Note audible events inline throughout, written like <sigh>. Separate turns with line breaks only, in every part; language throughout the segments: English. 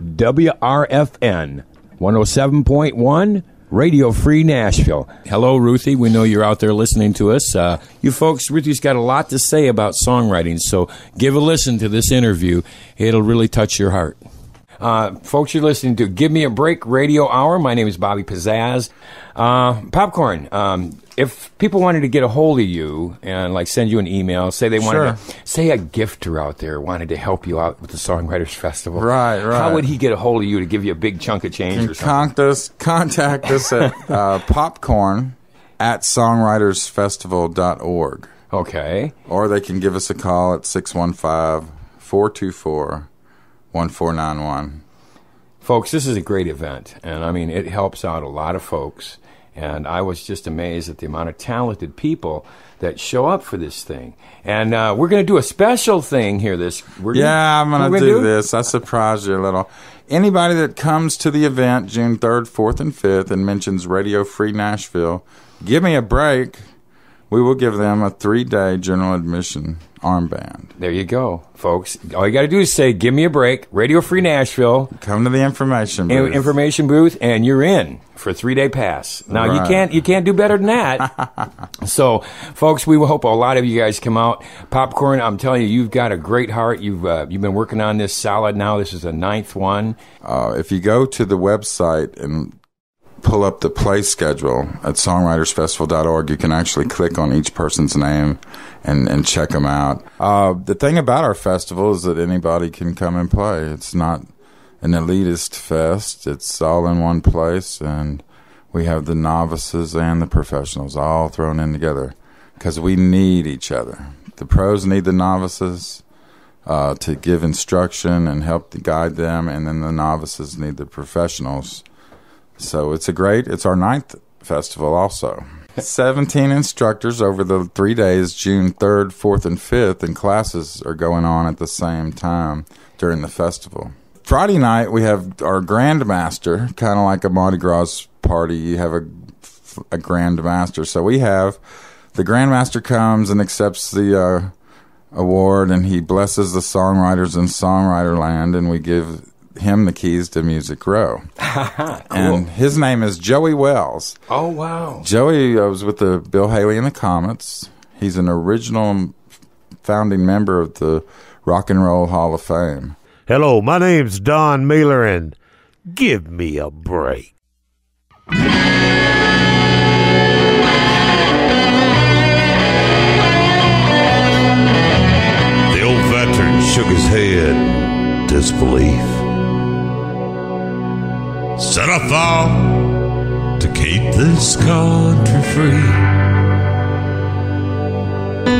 WRFN 107.1 Radio Free Nashville. Hello, Ruthie. We know you're out there listening to us. Uh, you folks, Ruthie's got a lot to say about songwriting, so give a listen to this interview. It'll really touch your heart. Uh, folks, you're listening to Give Me a Break Radio Hour. My name is Bobby Pizzaz. Uh, Popcorn, um, if people wanted to get a hold of you and like send you an email, say they wanted
Sure.
to, say a gifter out there wanted to help you out with the Songwriters Festival.
Right, right.
How would he get a hold of you to give you a big chunk of change or something?
Contact us, contact us at <laughs> uh, popcorn at songwritersfestival.org.
Okay.
Or they can give us a call at 615 424 1491.
Folks, this is a great event, and I mean, it helps out a lot of folks. And I was just amazed at the amount of talented people that show up for this thing. And uh, we're going to do a special thing here. This we're
Yeah, I'm going to
gonna
do this. I surprised you a little. Anybody that comes to the event June 3rd, 4th, and 5th and mentions Radio Free Nashville, give me a break. We will give them a three day general admission armband.
There you go, folks. All you got to do is say, "Give me a break." Radio Free Nashville
Come to the information
in-
booth.
information booth, and you're in for a three day pass. Now you can't you can't do better than that. <laughs> so, folks, we will hope a lot of you guys come out. Popcorn, I'm telling you, you've got a great heart. You've uh, you've been working on this solid now. This is the ninth one.
Uh, if you go to the website and pull up the play schedule at songwritersfestival.org, you can actually click on each person's name and, and check them out. Uh, the thing about our festival is that anybody can come and play. It's not an elitist fest, it's all in one place, and we have the novices and the professionals all thrown in together because we need each other. The pros need the novices uh, to give instruction and help to guide them, and then the novices need the professionals. So it's a great. It's our ninth festival, also. <laughs> Seventeen instructors over the three days, June third, fourth, and fifth, and classes are going on at the same time during the festival. Friday night we have our grandmaster, kind of like a Mardi Gras party. You have a a grandmaster, so we have the grandmaster comes and accepts the uh, award and he blesses the songwriters in songwriter land and we give him the keys to music row <laughs> and his name is joey welz
Oh wow!
joey was with the bill haley and the comets he's an original founding member of the rock and roll hall of fame
Hello, my name's Don Mailer, and give me a break. The old veteran shook his head disbelief. Said I thought to keep this country free.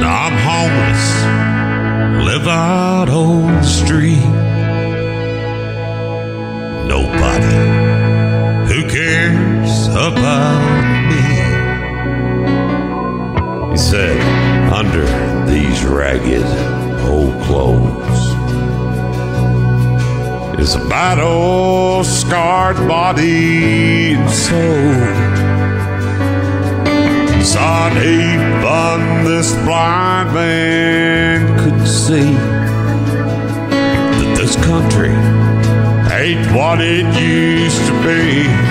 Now I'm homeless, live out on the street. Nobody who cares about me. He said, under these ragged old clothes is a battle scarred body and soul. Son, even this blind man could see that this country ain't what it used to be.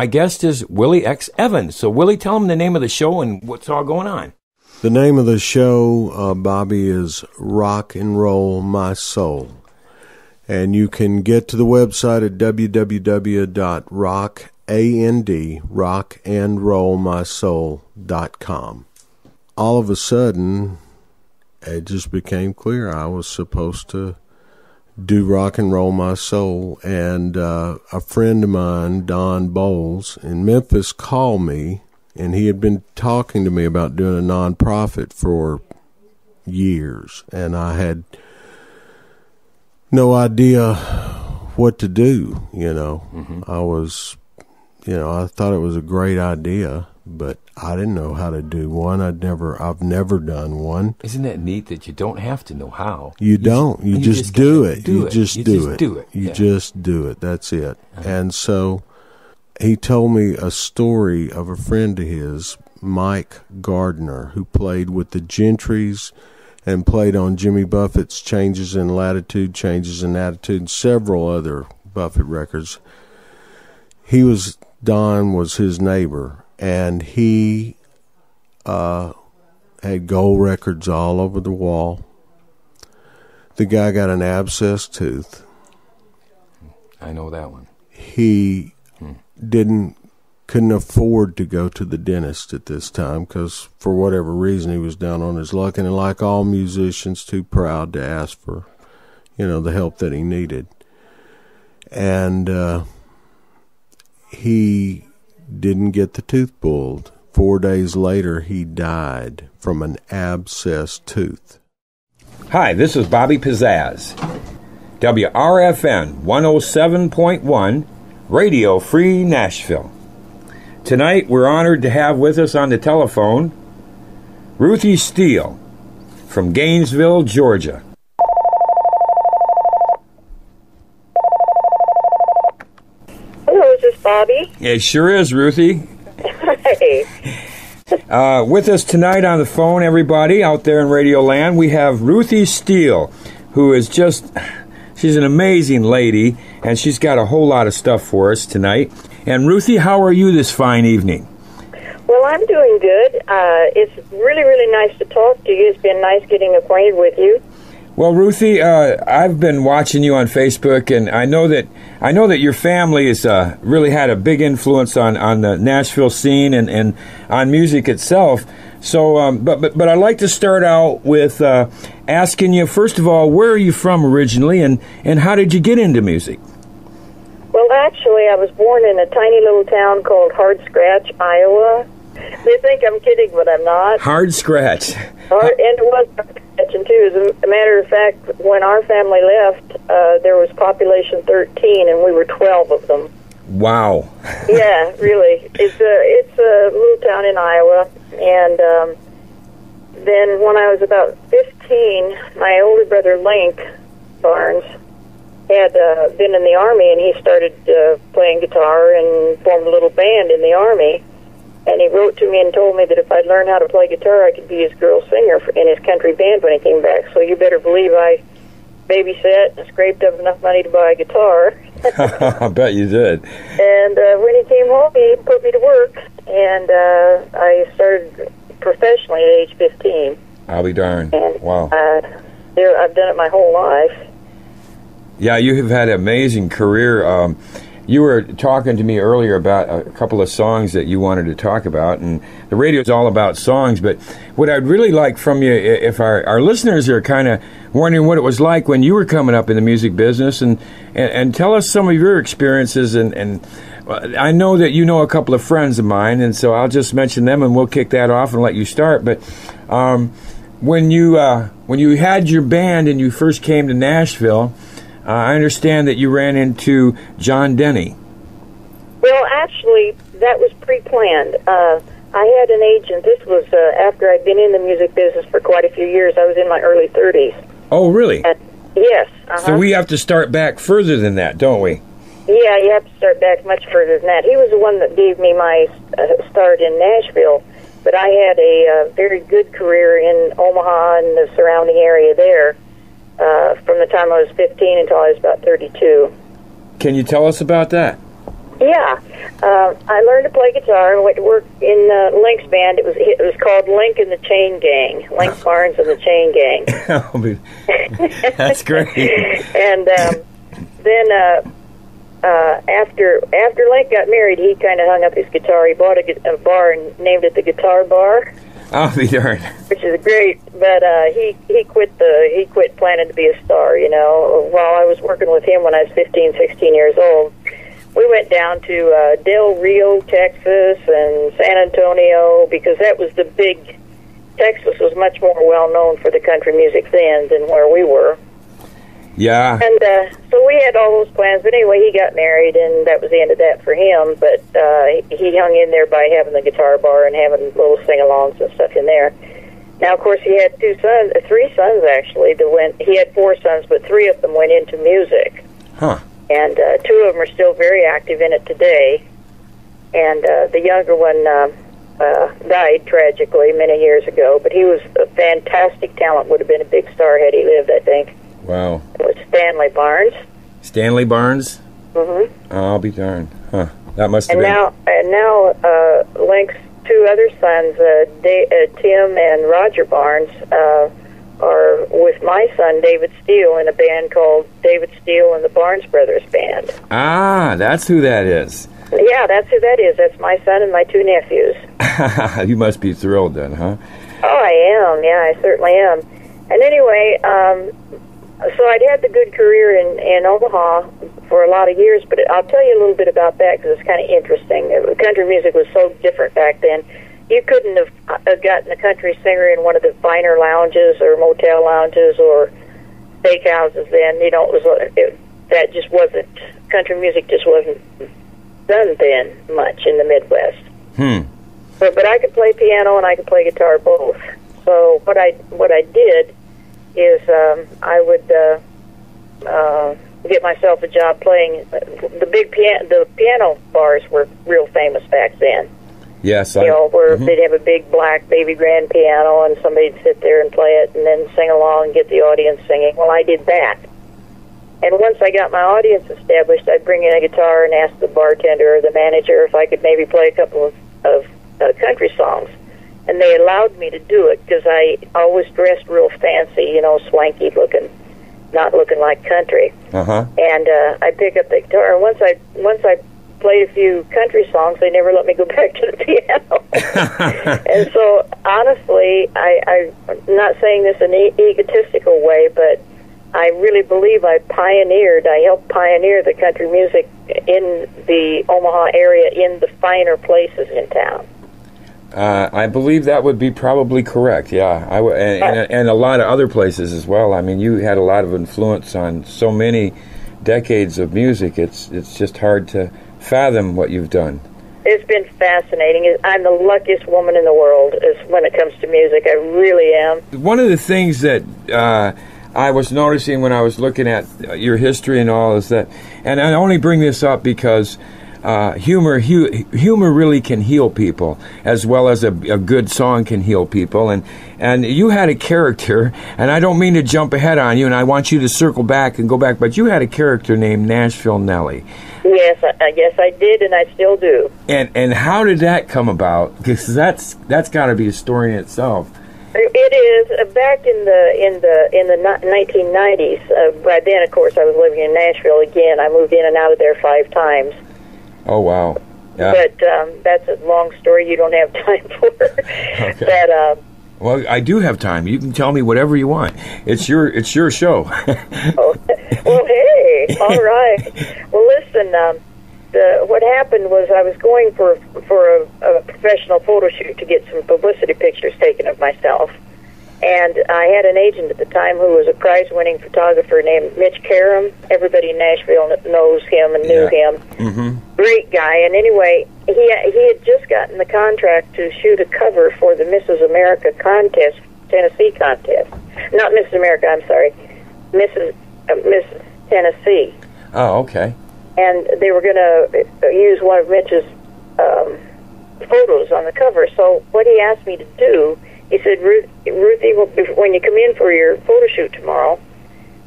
My guest is Willie X. Evans. So, Willie, tell him the name of the show and what's all going on.
The name of the show, uh, Bobby, is Rock and Roll My Soul. And you can get to the website at www.rockand, rockandrollmysoul.com. All of a sudden, it just became clear I was supposed to do rock and roll my soul. And uh, a friend of mine, Don Bowles in Memphis, called me, and he had been talking to me about doing a nonprofit for years, and I had no idea what to do. You know, I was, you know, I thought it was a great idea, but I didn't know how to do one. I'd never, I've never done one.
Isn't that neat that you don't have to know how?
You don't. You,
you
just,
just
do it.
do
you
it.
just
You
do
just
it.
do it.
You
Yeah. Uh-huh.
just do it. That's it. And so he told me a story of a friend of his, Mike Gardner, who played with the Gentrys and played on Jimmy Buffett's Changes in Latitude, Changes in Attitude, and several other Buffett records. He was Don was his neighbor, and he uh, had gold records all over the wall. The guy got an abscess tooth.
I know that one.
He didn't couldn't afford to go to the dentist at this time because for whatever reason he was down on his luck and like all musicians too proud to ask for you know the help that he needed and uh, he didn't get the tooth pulled four days later he died from an abscess tooth
Hi, this is Bobby Pizzaz. WRFN 107.1, Radio Free Nashville. Tonight we're honored to have with us on the telephone Ruthie Steele from Gainesville, Georgia.
Hello, is this Bobby?
It sure is, Ruthie.
Hey.
Uh, with us tonight on the phone, everybody out there in Radio Land, we have Ruthie Steele, who is just, she's an amazing lady, and she's got a whole lot of stuff for us tonight. And Ruthie, how are you this fine evening?
Well, I'm doing good. Uh, it's really, really nice to talk to you. It's been nice getting acquainted with you.
Well, Ruthie, uh, I've been watching you on Facebook, and I know that I know that your family has uh, really had a big influence on, on the Nashville scene and, and on music itself. So, um, but, but but I'd like to start out with uh, asking you first of all, where are you from originally, and, and how did you get into music?
Well, actually, I was born in a tiny little town called Hard Scratch, Iowa. They think I'm kidding, but I'm not.
Hard scratch.
Hard, and it was Scratching too. As a matter of fact, when our family left, uh, there was population 13, and we were 12 of them.
Wow. <laughs>
yeah, really. It's a it's a little town in Iowa, and um, then when I was about fifteen, my older brother Link Barnes had uh, been in the army, and he started uh, playing guitar and formed a little band in the army. And he wrote to me and told me that if I'd learn how to play guitar, I could be his girl singer for, in his country band when he came back. So you better believe I babysat and scraped up enough money to buy a guitar. <laughs>
I bet you did.
And uh, when he came home, he put me to work, and uh, I started professionally at age 15.
I'll be darned.
And
Wow.
uh, there, I've done it my whole life.
Yeah, you have had an amazing career. Um, you were talking to me earlier about a couple of songs that you wanted to talk about, and the radio is all about songs. But what I'd really like from you, if our, our listeners are kind of wondering what it was like when you were coming up in the music business, and, and, and tell us some of your experiences. And, and uh, I know that you know a couple of friends of mine, and so I'll just mention them, and we'll kick that off and let you start. But um, when you uh, when you had your band and you first came to Nashville. Uh, I understand that you ran into John Denny.
Well, actually, that was pre-planned. Uh, I had an agent. This was uh, after I'd been in the music business for quite a few years. I was in my early 30s.
Oh, really?
And yes. Uh-huh.
So we have to start back further than that, don't we?
Yeah, you have to start back much further than that. He was the one that gave me my uh, start in Nashville. but I had a uh, very good career in Omaha and the surrounding area there uh, from the time I was 15 until I was about 32.
Can you tell us about that?
Yeah, uh, I learned to play guitar and went to work in uh, Link's band. It was it was called Link and the Chain Gang, Link <laughs> Barnes and the Chain <laughs>
Oh,
Gang. <laughs>
That's great.
and um, then uh, uh, after after Link got married, he kind of hung up his guitar. He bought a, a bar and named it the Guitar Bar, <laughs>
I'll be
which is great. But uh, he he quit the he quit planning to be a star. You know, while I was working with him when I was 15, 16 years old. We went down to uh, Del Rio, Texas, and San Antonio because that was the big. Texas was much more well known for the country music then than where we were.
Yeah.
And uh, so we had all those plans. But anyway, he got married, and that was the end of that for him. But uh, he hung in there by having the guitar bar and having little sing-alongs and stuff in there. Now, of course, he had two sons, uh, three sons actually. That went. He had four sons, but three of them went into music,
Huh.
and uh, two of them are still very active in it today. And uh, the younger one uh, uh, died tragically many years ago, but he was a fantastic talent. Would have been a big star had he lived, I think.
Wow.
Stanley Barnes.
Stanley Barnes?
hmm
I'll be darned. Huh. That must have
And
been.
now, and now, uh, Link's two other sons, uh, da- uh, Tim and Roger Barnes, uh, are with my son David Steele in a band called David Steele and the Barnes Brothers Band.
ah, that's who that is.
Yeah, that's who that is. That's my son and my two nephews. <laughs> <laughs>
you must be thrilled then, huh?
Oh, I am. Yeah, I certainly am. And anyway, um, so I'd had the good career in, in Omaha for a lot of years, but I'll tell you a little bit about that because it's kind of interesting. Country music was so different back then. You couldn't have uh, gotten a country singer in one of the finer lounges or motel lounges or steakhouses then. You know, it was it, that just wasn't country music. Just wasn't done then much in the Midwest.
Hmm.
But, but I could play piano and I could play guitar both. So what I what I did is um, I would uh, uh, get myself a job playing the big piano. The piano bars were real famous back then.
Yes, I.
You know, where they'd have a big black baby grand piano and somebody'd sit there and play it and then sing along and get the audience singing. Well, I did that. And once I got my audience established, I'd bring in a guitar and ask the bartender or the manager if I could maybe play a couple of, of uh, country songs. And they allowed me to do it because I always dressed real fancy, you know, swanky looking, not looking like country.
Uh huh.
And uh, I pick up the guitar, and once I once I played a few country songs, they never let me go <laughs> back to the piano. <laughs> and so, honestly, I, I'm not saying this in an egotistical way, but I really believe I pioneered, I helped pioneer the country music in the Omaha area in the finer places in town.
Uh, I believe that would be probably correct. Yeah, I w- and, and, and a lot of other places as well. I mean, you had a lot of influence on so many decades of music. It's it's just hard to fathom what you've done.
It's been fascinating. I'm the luckiest woman in the world as when it comes to music. I really am.
One of the things that uh, I was noticing when I was looking at your history and all is that, and I only bring this up because uh, humor hu- humor really can heal people as well as a, a good song can heal people and and you had a character and I don't mean to jump ahead on you and I want you to circle back and go back but you had a character named Nashville Nellie
Yes, I, guess I did, and I still do.
and and how did that come about because that's that's got to be a story in itself
It is uh, back in the in the in the 1990s. Uh, by then, of course, I was living in Nashville again. I moved in and out of there five times.
Oh wow yeah
But um, that's a long story. You don't have <laughs> time for. That uh,
well I do have time you can tell me whatever you want it's your it's your show <laughs>
oh, well, hey, all right. Well, listen. Um, the what happened was I was going for for a, a professional photo shoot to get some publicity pictures taken of myself, and I had an agent at the time who was a prize-winning photographer named Mitch Karam. Everybody in Nashville kn- knows him and knew
Yeah.
him.
mm-hmm.
Great guy. And anyway, he he had just gotten the contract to shoot a cover for the Mrs. America contest, Tennessee contest. Not Mrs. America. I'm sorry, Mrs. Uh, Mrs. Tennessee
oh okay
and they were going to use one of Mitch's um, photos on the cover. So what he asked me to do, he said, Ruth, Ruthie, when you come in for your photo shoot tomorrow,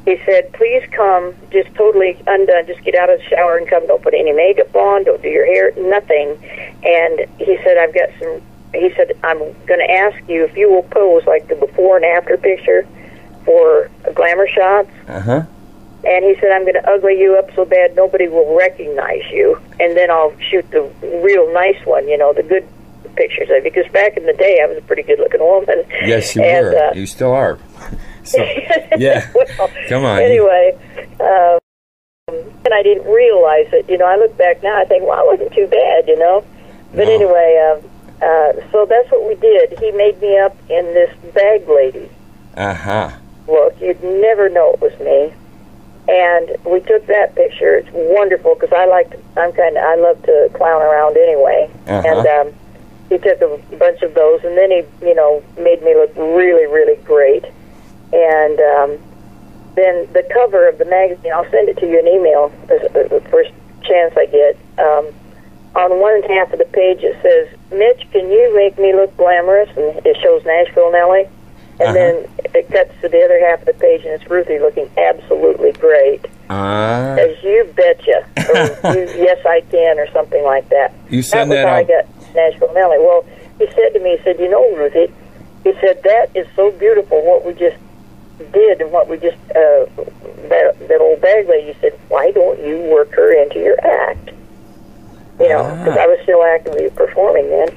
he said, please come just totally undone. Just get out of the shower and come. Don't put any makeup on. Don't do your hair. Nothing. And he said, I've got some. He said, I'm going to ask you if you will pose like the before and after picture for glamour shots.
Uh huh.
And he said, I'm going to ugly you up so bad nobody will recognize you. And then I'll shoot the real nice one, you know, the good pictures of you. Because back in the day, I was a pretty good looking woman.
Yes, you
and,
were.
Uh,
you still are. <laughs> So, yeah. <laughs>
well,
Come on.
Anyway, um, and I didn't realize it. You know, I look back now, I think, well, I wasn't too bad, you know. But
No.
anyway, um, uh, so that's what we did. He made me up in this bag lady
Uh huh.
look. You'd never know it was me. And we took that picture. It's wonderful because I like. To, I'm kind of. I love to clown around anyway.
Uh-huh.
And um, he took a bunch of those, and then he, you know, made me look really, really great. And um, then the cover of the magazine. I'll send it to you in email the first chance I get. Um, on one half of the page it says, "Mitch, can you make me look glamorous?" And it shows Nashville Nellie. And
Uh-huh.
then it cuts to the other half of the page, and it's Ruthie looking absolutely great.
Ah.
As you betcha. Or <laughs> you, yes, I can, or something like that.
You send
that
that out-
Nashville Nellie. Well, he said to me, he said, you know, Ruthie, he said, that is so beautiful what we just did and what we just, uh, that, that old bag lady said, why don't you work her into your act? You know,
Ah.
because I was still actively performing then.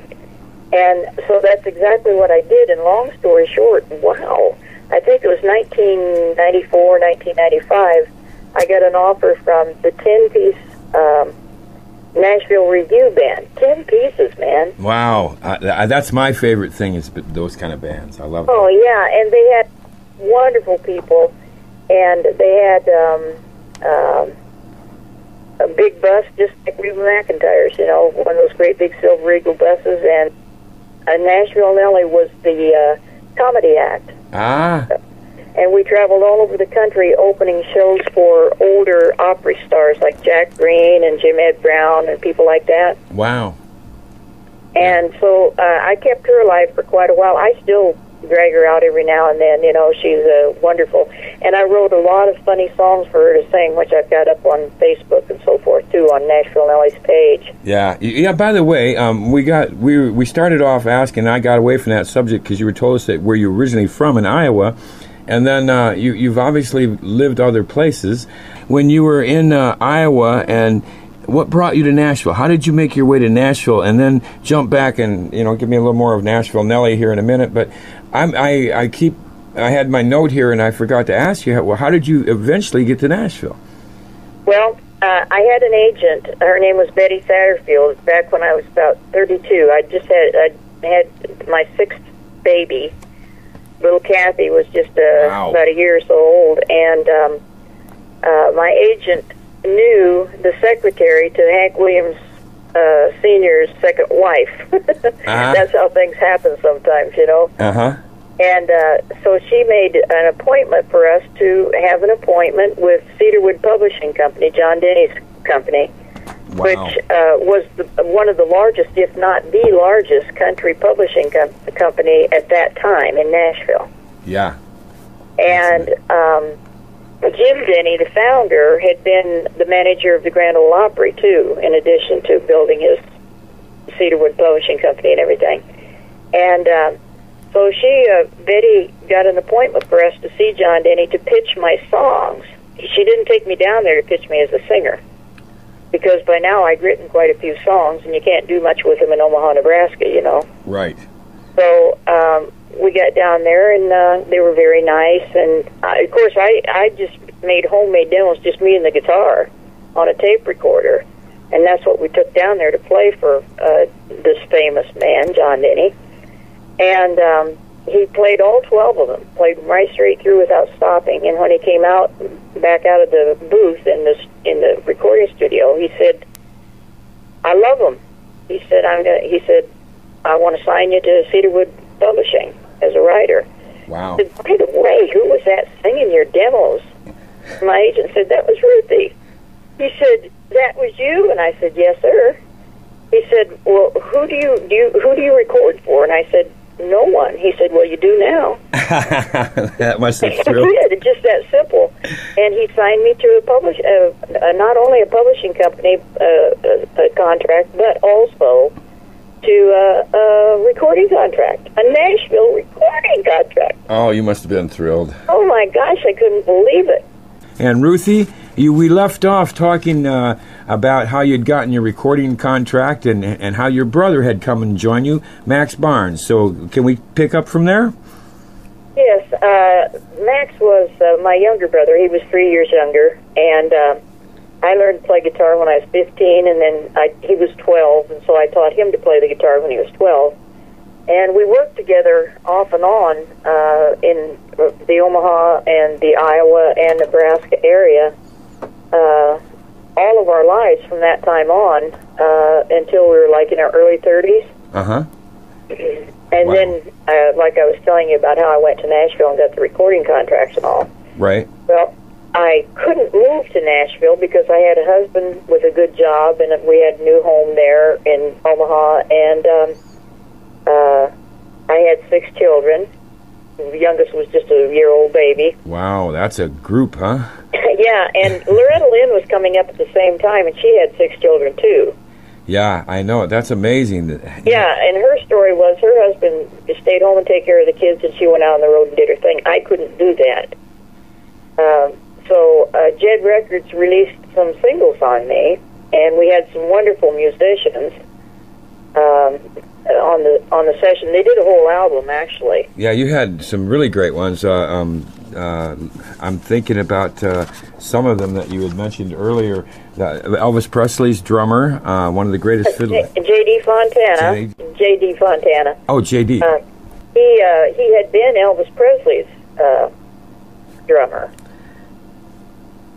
And so that's exactly what I did. And long story short, wow, I think it was 1994, 1995, I got an offer from the 10 piece um, Nashville Review Band. 10 pieces, man.
Wow. I, I, that's my favorite thing is those kind of bands. I love
Oh,
them.
yeah. And they had wonderful people. And they had um, um, a big bus, just like Reba McEntire's, you know, one of those great big silver eagle buses. And uh, Nashville Nellie was the uh, comedy act.
Ah.
And we traveled all over the country opening shows for older Opry stars like Jack Greene and Jim Ed Brown and people like that.
Wow.
And so uh, I kept her alive for quite a while. I still drag her out every now and then. You know, she's uh, wonderful. And I wrote a lot of funny songs for her to sing, which I've got up on Facebook and so forth too on Nashville Nellie's page.
Yeah. Yeah. By the way, um, we got we we started off asking. I got away from that subject because you were told us that where you're originally from in Iowa, and then uh, you you've obviously lived other places. When you were in uh, Iowa, and what brought you to Nashville? How did you make your way to Nashville, and then jump back and you know give me a little more of Nashville Nellie here in a minute? But I'm, I I keep. I had my note here and I forgot to ask you. Well, how did you eventually get to Nashville?
Well, uh, I had an agent. Her name was Betty Satterfield. Back when I was about 32, I just had I had my sixth baby. Little Kathy was just uh,
Wow.
about a year or so old, and um, uh, my agent knew the secretary to Hank Williams uh, Senior's second wife. <laughs>
Uh-huh.
That's how things happen sometimes, you know.
Uh huh.
And uh, so she made an appointment for us to have an appointment with Cedarwood Publishing Company, John Denny's company,
Wow.
which uh, was the, one of the largest, if not the largest, country publishing com- company at that time in Nashville.
Yeah.
And um, Jim Denny, the founder, had been the manager of the Grand Ole Opry too, in addition to building his Cedarwood Publishing Company and everything. And um, so she, uh, Betty, got an appointment for us to see John Denny to pitch my songs. She didn't take me down there to pitch me as a singer because by now I'd written quite a few songs, and you can't do much with them in Omaha, Nebraska, you know.
Right.
So um, we got down there, and uh, they were very nice. And I, of course, I I just made homemade demos, just me and the guitar, on a tape recorder, and that's what we took down there to play for uh, this famous man, John Denny. And um, he played all twelve of them, played right straight through without stopping. And when he came out back out of the booth in the in the recording studio, he said, "I love them." He said, "I'm gonna." He said, I want to sign you to Cedarwood Publishing as a writer.
Wow.
Said, by the way, who was that singing your demos? My agent said, that was Ruthie. He said, that was you? And I said, yes, sir. He said, well, who who do you do you, who do you record for?" And I said, "No one." He said, "Well, you do now." <laughs>
that must have <laughs>
I
thrilled.
did. It's just that simple. And he signed me to a publish, uh, uh, not only a publishing company uh, contract, but also to uh, a recording contract, a Nashville recording contract.
Oh, you must have been thrilled.
Oh my gosh, I couldn't believe it.
And Ruthie, you, we left off talking uh, about how you'd gotten your recording contract and and how your brother had come and joined you, Max Barnes. So can we pick up from there?
Yes, uh, Max was uh, my younger brother. He was three years younger, and uh, I learned to play guitar when I was 15, and then I, he was 12, and so I taught him to play the guitar when he was 12. And we worked together off and on uh, in the Omaha and the Iowa and Nebraska area uh, all of our lives from that time on uh, until we were like in our early 30s.
Uh huh.
And
Wow.
then, uh, like I was telling you about how I went to Nashville and got the recording contracts and all.
Right.
Well, I couldn't move to Nashville because I had a husband with a good job, and we had a new home there in Omaha. And um, uh, I had six children. The youngest was just a year old baby.
Wow, that's a group, huh? <laughs>
yeah, and Loretta Lynn was coming up at the same time, and she had six children too.
Yeah, I know. That's amazing.
Yeah, and her story was her husband stayed home and take care of the kids, and she went out on the road and did her thing. I couldn't do that. Um, so uh, Jed Records released some singles on me, and we had some wonderful musicians um, on the on the session. They did a whole album actually.
Yeah, you had some really great ones. Uh, um, uh, I'm thinking about uh, some of them that you had mentioned earlier. Uh, Elvis Presley's drummer, uh, one of the greatest fiddlers.
J.D. Fontana. J.D. Fontana.
Oh, J.D.
Uh, he uh, he had been Elvis Presley's uh, drummer,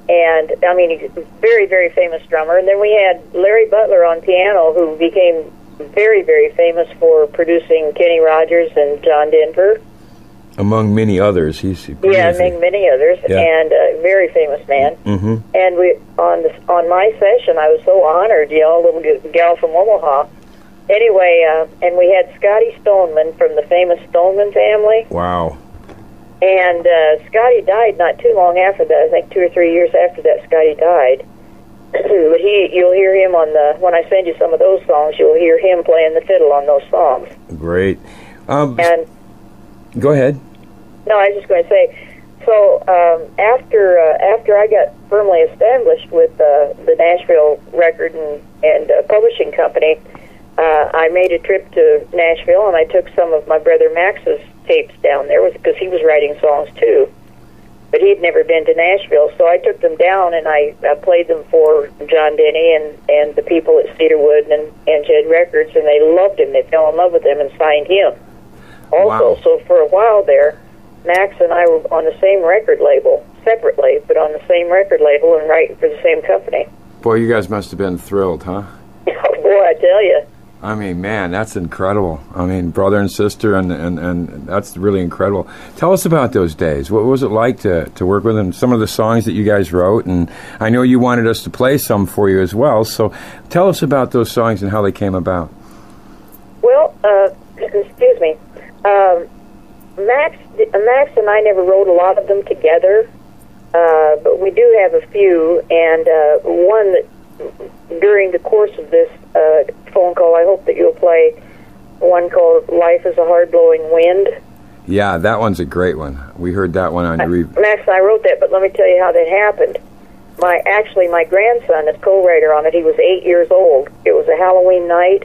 and I mean he's a very very famous drummer. And then we had Larry Butler on piano, who became very very famous for producing Kenny Rogers and John Denver.
Among many others, he's
Yeah, among many others,
Yeah.
and a very famous man.
hmm
And we on the on my session, I was so honored. You know, a little gal from Omaha. Anyway, uh, and we had Scotty Stoneman from the famous Stoneman family.
Wow.
And uh, Scotty died not too long after that. I think two or three years after that, Scotty died. <clears throat> but he, you'll hear him on the when I send you some of those songs. You'll hear him playing the fiddle on those songs.
Great. Um,
And
go ahead.
No, I was just going to say. So um, after uh, after I got firmly established with uh, the Nashville record and and uh, publishing company, uh, I made a trip to Nashville and I took some of my brother Max's tapes down there because he was writing songs too. But he'd never been to Nashville, so I took them down and I, I played them for John Denny and and the people at Cedarwood and and Jed Records, and they loved him. They fell in love with him and signed him. Also,
Wow.
so for a while there, Max and I were on the same record label, separately, but on the same record label and writing for the same company.
Boy, you guys must have been thrilled, huh? <laughs>
Oh, boy, I tell you.
I mean, man, that's incredible. I mean, brother and sister, and, and, and that's really incredible. Tell us about those days. What was it like to, to work with them? Some of the songs that you guys wrote, and I know you wanted us to play some for you as well. So tell us about those songs and how they came about.
Well, uh, <clears throat> excuse me. Um, Max, Max and I never wrote a lot of them together, uh, but we do have a few. And uh, one that during the course of this uh, phone call, I hope that you'll play one called "Life Is a Hard Blowing Wind."
Yeah, that one's a great one. We heard that one on your. Re-
Max and I wrote that, but let me tell you how that happened. My actually, my grandson is co-writer on it. He was eight years old. It was a Halloween night,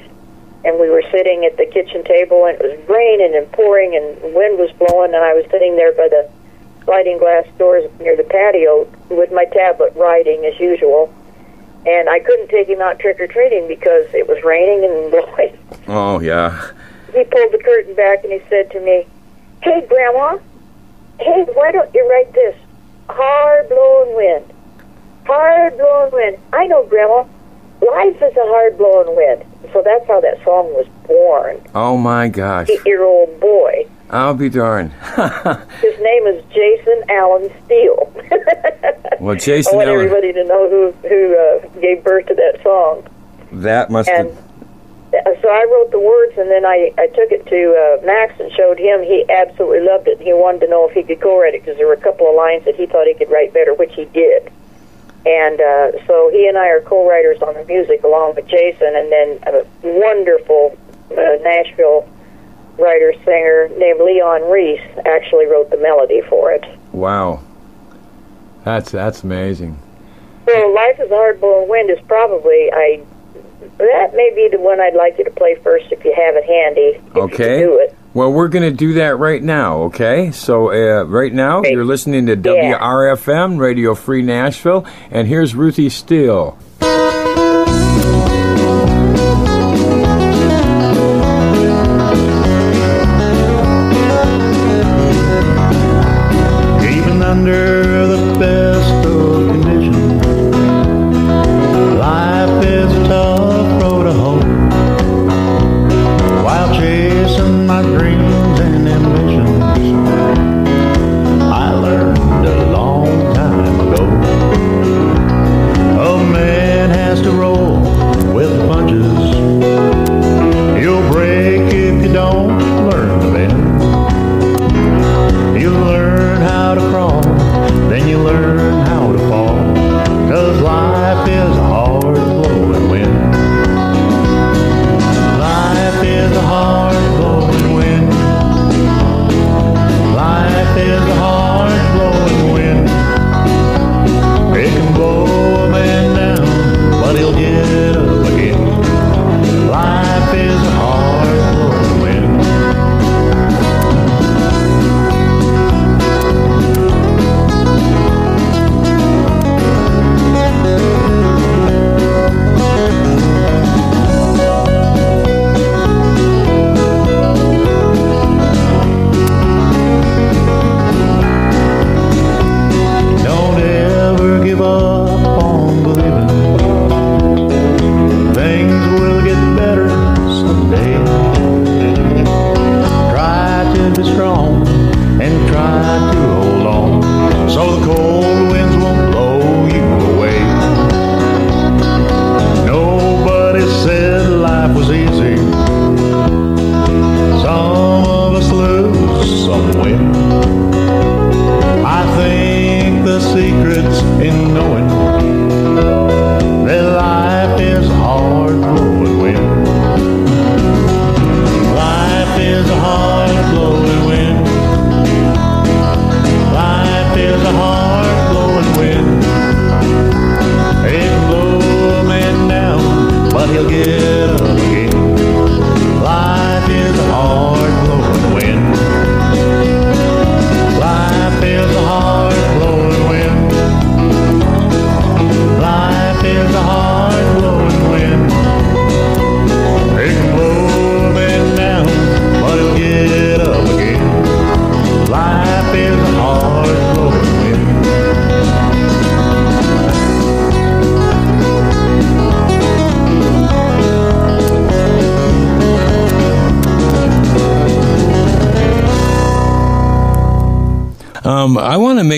and we were sitting at the kitchen table, and it was raining and pouring, and wind was blowing, and I was sitting there by the sliding glass doors near the patio with my tablet writing as usual. And I couldn't take him out trick or treating because it was raining and <laughs> blowing.
oh yeah.
He pulled the curtain back and he said to me, Hey, Grandma, hey, why don't you write this? Hard blowing wind. Hard blowing wind. I know, Grandma. Life is a hard blowing wind. So that's how that song was born.
Oh my gosh.
Eight year old boy.
I'll be darned. <laughs>
His name is Jason Allen Steele. <laughs>
well, Jason
I want
Allen,
everybody to know who who uh, gave birth to that song.
that must
And
have.
so I wrote the words, and then I, I took it to uh, Max and showed him. He absolutely loved it. He wanted to know if he could co-write it because there were a couple of lines that he thought he could write better, which he did. And uh, so he and I are co-writers on the music along with Jason, and then a wonderful uh, Nashville writer singer named Leon Reese actually wrote the melody for it.
Wow. That's that's amazing.
So "Life Is a Hard Blowing Wind" is probably I. That may be the one I'd like you to play first if you have it handy.
Okay.
Do it.
Well, we're going to do that right now, okay? So, uh, right now, you're listening to WRFN, Radio Free Nashville, and here's Ruthie Steele.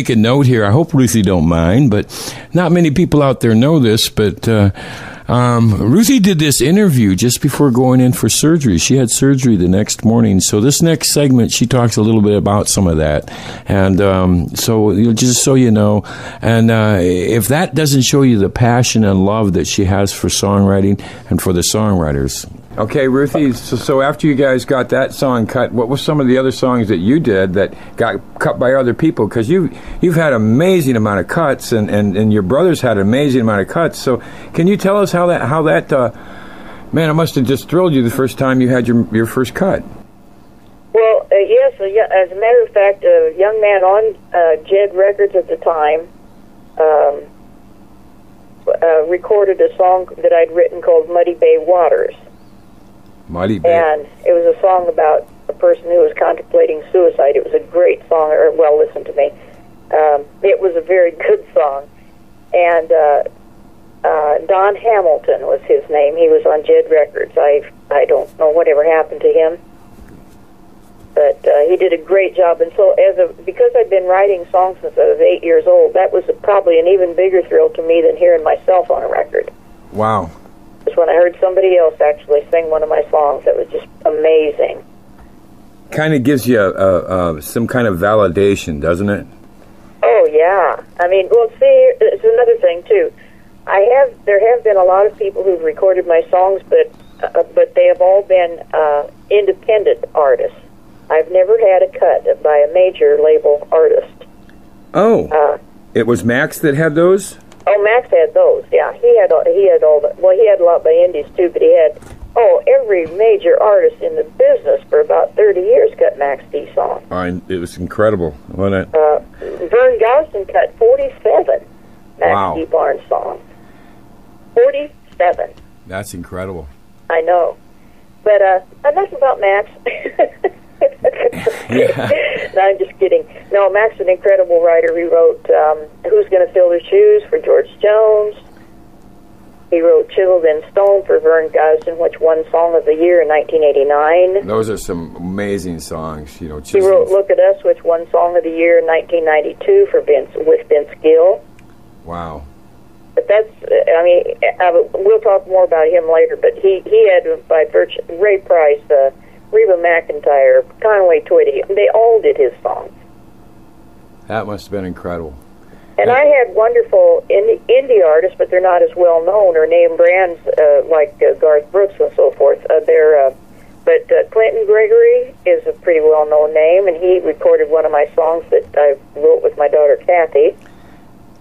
Make a note here. I hope Ruthie don't mind, but not many people out there know this. But uh, um, Ruthie did this interview just before going in for surgery. She had surgery the next morning. So this next segment, she talks a little bit about some of that. And um, so just so you know, and uh, if that doesn't show you the passion and love that she has for songwriting and for the songwriters. Okay, Ruthie. So, so after you guys got that song cut, what were some of the other songs that you did that got cut by other people? Because you you've had amazing amount of cuts, and, and, and your brothers had an amazing amount of cuts. So, can you tell us how that how that uh, man? It must have just thrilled you the first time you had your your first cut.
Well, uh, yes. Uh, as a matter of fact, a young man on uh, Jed Records at the time um, uh, recorded a song that I'd written called "Muddy Bay Waters."
Mighty big.
and it was a song about a person who was contemplating suicide. It was a great song. Or well, listen to me. Um, it was a very <laughs> good song, and uh, uh, Don Hamilton was his name. He was on Jed Records. I I don't know whatever happened to him, but uh, he did a great job. And so, as a because I've been writing songs since I was eight years old, that was probably an even bigger thrill to me than hearing myself on a record.
Wow.
Was when I heard somebody else actually sing one of my songs. It was just amazing.
Kind of gives you a, a, a, some kind of validation, doesn't it?
Oh yeah. I mean, well, see, it's another thing too. I have there have been a lot of people who've recorded my songs, but uh, but they have all been uh, independent artists. I've never had a cut by a major label artist.
Oh,
Uh,
it was Max that had those.
Oh, Max had those. Yeah, he had all, he had all the well, he had a lot by indies too, but he had oh every major artist in the business for about thirty years cut Max D songs.
Oh, it was incredible, wasn't it?
Uh, Vern Gosdin cut forty-seven Max
Wow.
D Barnes songs. Forty-seven.
That's incredible.
I know, but uh, enough about Max. <laughs> <laughs> no, I'm just kidding. No, Max is an incredible writer. He wrote um, "Who's Going to Fill Their Shoes" for George Jones. He wrote "Chiseled in Stone" for Vern Gosdin, which won Song of the Year in 1989.
Those are some amazing songs. You know,
He wrote "Look at Us," which won Song of the Year in 1992 for Vince with Vince Gill.
Wow.
But that's, I mean, I, we'll talk more about him later. But he he had by virtue Ray Price, uh, Reba McEntire, Conway Twitty. They all did his songs.
That must have been incredible.
And I had wonderful indie, indie artists, but they're not as well known or name brands uh, like uh, Garth Brooks and so forth. Uh, they're, uh, but uh, Clinton Gregory is a pretty well known name, and he recorded one of my songs that I wrote with my daughter Kathy.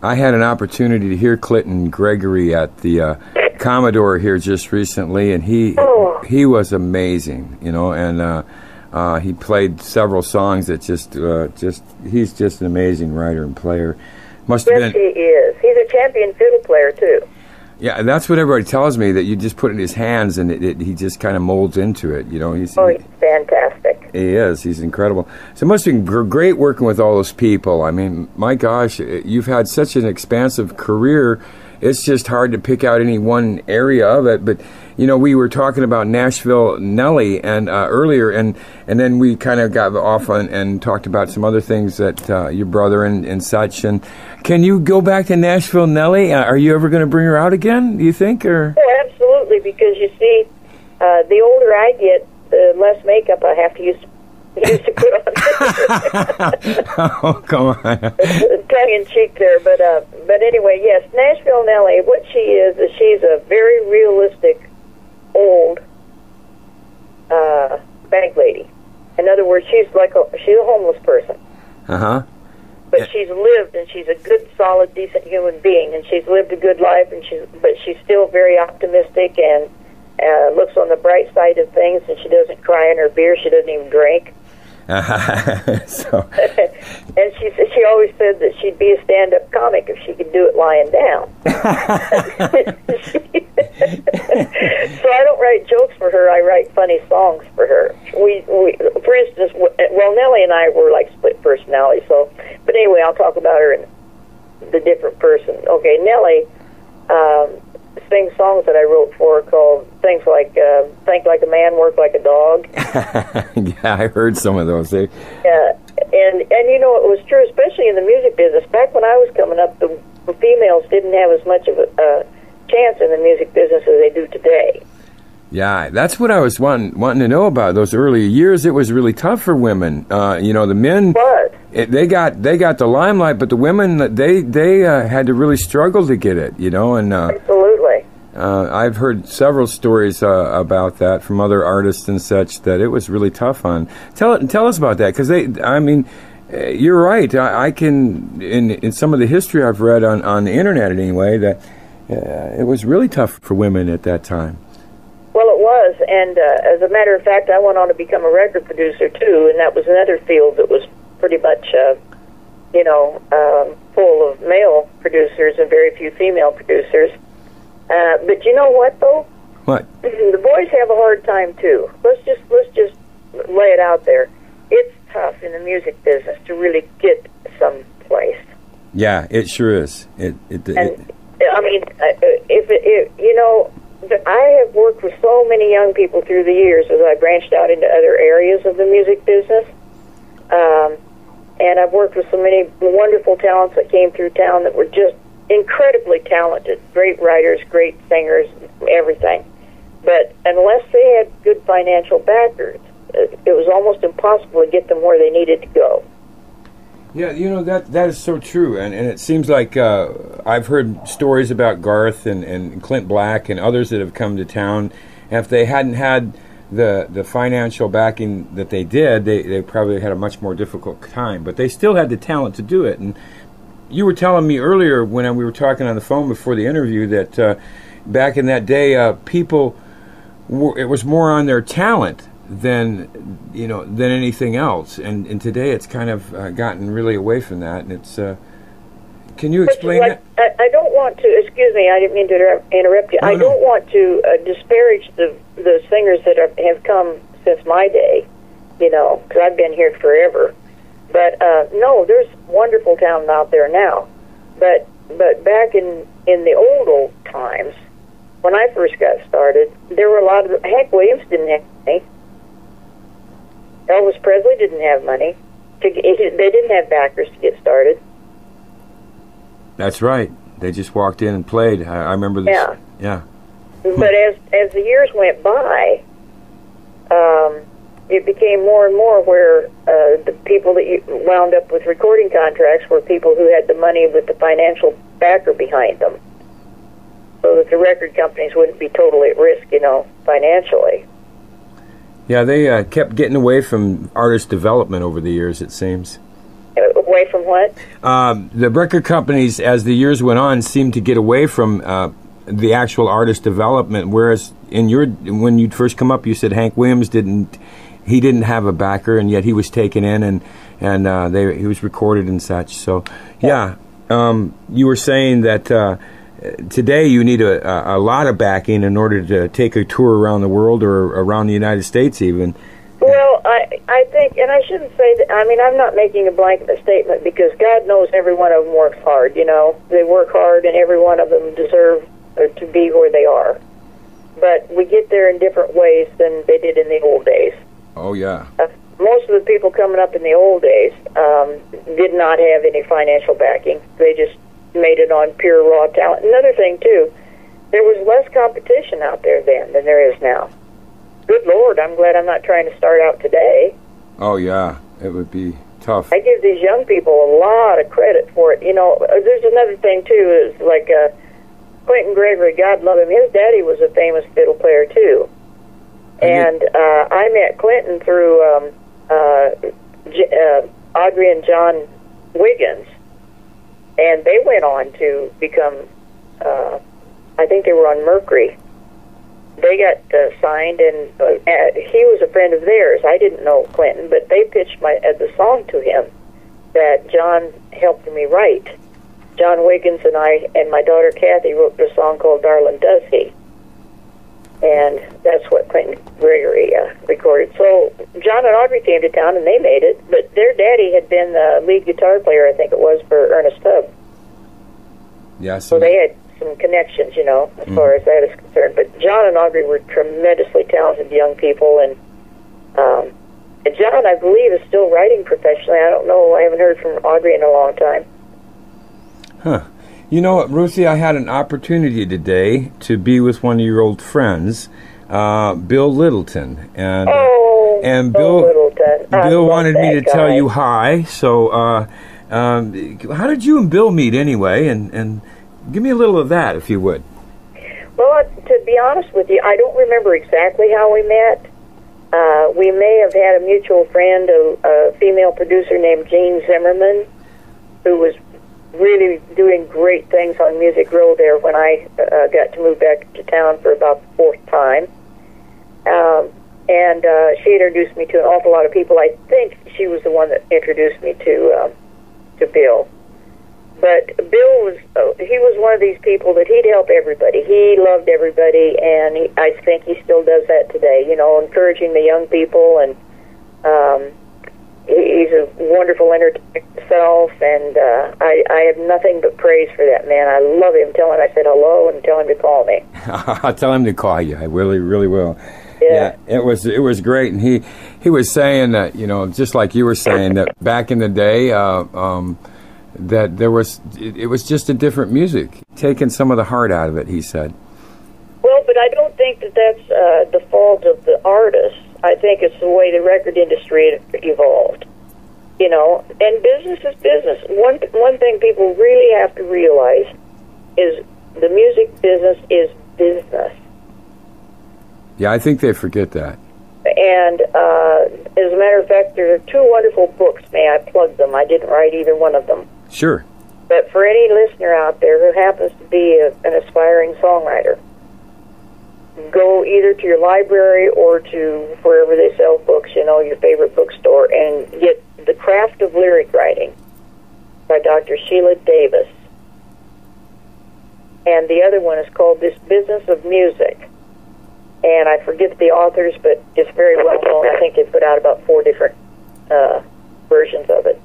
I had an opportunity to hear Clinton Gregory at the uh, Commodore here just recently, and he
Oh.
he was amazing, you know, and uh, uh, he played several songs that just uh, just he's just an amazing writer and player. Must have
Yes,
been
he is. He's a champion fiddle player too.
Yeah. and That's what everybody tells me that you just put it in his hands and it, it, he just kind of molds into it. You know, he's
Oh, he's fantastic.
He is. He's incredible. So it must have been great working with all those people. I mean, my gosh, eh, you've had such an expansive career. It's just hard to pick out any one area of it. But you know, we were talking about Nashville Nelly and uh, earlier, and and then we kind of got off on and talked about some other things that uh, your brother and, and such. And can you go back to Nashville Nelly? Uh, are you ever going to bring her out again? Do you think or?
Oh, absolutely. Because you see, uh, the older I get, the less makeup I have to use use to put on. <laughs>
oh, come on. <laughs>
tongue in cheek there, but uh, but anyway, yes, Nashville Nellie. What she is is she's a very realistic, old uh, bank lady. In other words, she's like a she's a homeless person,
Uh huh.
but
Yeah.
she's lived and she's a good, solid, decent human being, and she's lived a good life, and she's but she's still very optimistic and uh, looks on the bright side of things, and she doesn't cry in her beer. She doesn't even drink. <laughs> <laughs>
so
and she she always said that she'd be a stand-up comic if she could do it lying down. <laughs> so I don't write jokes for her. I write funny songs for her. We, we for instance, well, Nellie and I were like split personalities. So, but anyway, I'll talk about her and the different person. Okay, Nellie um, sings songs that I wrote for her called things like uh, "Think Like a Man, Work Like a Dog." <laughs>
yeah, I heard some of those. They,
Uh, and and you know it was true, especially in the music business. Back when I was coming up, the females didn't have as much of a uh, chance in the music business as they do today.
yeah, that's what I was wanting, wanting to know about those early years. It was really tough for women. Uh, you know, the men it, they got they got the limelight, but the women they they uh, had to really struggle to get it. You know, and uh,
absolutely,
uh, I've heard several stories uh, about that from other artists and such that it was really tough on. Tell tell us about that because they. I mean, uh, you're right. I, I can in in some of the history I've read on on the internet anyway that it was really tough for women at that time.
well, it was. And uh, as a matter of fact, I went on to become a record producer too, and that was another field that was pretty much, uh, you know, um, full of male producers and very few female producers. Uh, but you know what, though?
What? <clears throat>
the boys have a hard time too. Let's just let's just lay it out there. It's tough in the music business to really get someplace.
Yeah, it sure is. It it, it
And I mean, if it, if, you know, I have worked with so many young people through the years as I branched out into other areas of the music business. Um, and I've worked with so many wonderful talents that came through town that were just incredibly talented, great writers, great singers, everything. But unless they had good financial backers, it was almost impossible to get them where they needed to go.
Yeah, you know that that is so true, and and it seems like uh, I've heard stories about Garth and, and Clint Black and others that have come to town. And if they hadn't had the the financial backing that they did, they they probably had a much more difficult time. But they still had the talent to do it. And you were telling me earlier when we were talking on the phone before the interview that uh, back in that day, uh, people were, it was more on their talent than you know than anything else. And and today it's kind of uh, gotten really away from that. And it's uh, can you explain
like,
that?
I, I don't want to. Excuse me, I didn't mean to interrupt, you.
No,
I
no.
don't want to uh, disparage the the singers that are, have come since my day. You know, because I've been here forever. But uh, no, there's wonderful talent out there now. But but back in in the old old times, when I first got started, there were a lot of Hank Williams didn't have money. Elvis Presley didn't have money. To, they didn't have backers to get started.
That's right. They just walked in and played. I, I remember this.
Yeah.
Yeah.
But as as the years went by, um, it became more and more where uh, the people that you wound up with recording contracts were people who had the money with the financial backer behind them, so that the record companies wouldn't be totally at risk, you know, financially.
Yeah, they uh, kept getting away from artist development over the years. It seems.
Uh, Away from what?
Um, the record companies, as the years went on, seemed to get away from uh, the actual artist development. Whereas in your when you first come up, you said Hank Williams didn't he didn't have a backer, and yet he was taken in and and uh, they he was recorded and such. So yeah, um, you were saying that. Today, you need a, a, lot of backing in order to take a tour around the world or around the United States, even.
Well, I I think, and I shouldn't say that. I mean, I'm not making a blanket statement because God knows every one of them works hard. You know, they work hard, and every one of them deserve to be where they are. But we get there in different ways than they did in the old days.
Oh yeah.
Uh, most of the people coming up in the old days um, did not have any financial backing. They just made it on pure raw talent. Another thing too, there was less competition out there then than there is now. Good Lord, I'm glad I'm not trying to start out today.
Oh yeah. It would be tough.
I give these young people a lot of credit for it. You know, uh, there's another thing too. Is like uh, Clinton Gregory, God love him. His daddy was a famous fiddle player too, and uh, I met Clinton through um, uh, J- uh, Audrey and John Wiggins, and they went on to become. Uh, I think they were on Mercury. They got uh, signed, and uh, he was a friend of theirs. I didn't know Clinton, but they pitched my uh, the song to him that John helped me write. John Wiggins and I and my daughter Kathy wrote a song called "Darlin' Does He," and that's what Clinton Gregory uh, recorded. So John and Audrey came to town and they made it, but their daddy had been the lead guitar player, I think it was, for Ernest Tubb.
Yeah.
So they had some connections, you know, as far as that is concerned. But John and Audrey were tremendously talented young people, and um, and John, I believe, is still writing professionally. I don't know. I haven't heard from Audrey in a long time.
Huh. You know what, Ruthie? I had an opportunity today to be with one of your old friends, uh, Bill Littleton, and
Oh,
and
Bill
Bill
Littleton.
Bill wanted me to
that
tell you hi. So, uh, um, how did you and Bill meet anyway? And and give me a little of that, if you would.
Well, uh, to be honest with you, I don't remember exactly how we met. Uh, we may have had a mutual friend, a, a female producer named Jean Zimmerman, who was really doing great things on Music Row there when I uh, got to move back to town for about the fourth time. Um, and uh, she introduced me to an awful lot of people. I think she was the one that introduced me to um, to Bill. But Bill was uh, he was one of these people that he'd help everybody. He loved everybody, and he, I think he still does that today. You know, encouraging the young people, and um, he's a wonderful entertainer himself. And uh, I, I have nothing but praise for that man. I love him. Tell him I said hello, and tell him to call me.
I'll <laughs> tell him to call you. I really, really will.
Yeah.
it was it was great, and he he was saying that you know just like you were saying that back in the day, uh, um, that there was it, it was just a different music, taking some of the heart out of it. He said.
Well, but I don't think that that's uh, the fault of the artist. I think it's the way the record industry evolved. You know, and business is business. One one thing people really have to realize is the music business is business.
Yeah, I think they forget that.
And uh, as a matter of fact, there are two wonderful books. May I plug them? I didn't write either one of them.
Sure.
But for any listener out there who happens to be a, an aspiring songwriter, go either to your library or to wherever they sell books, you know, your favorite bookstore, and get The Craft of Lyric Writing by Dr. Sheila Davis. And the other one is called This Business of Music. And I forget the authors, but it's very well known. I think they put out about four different uh, versions of it.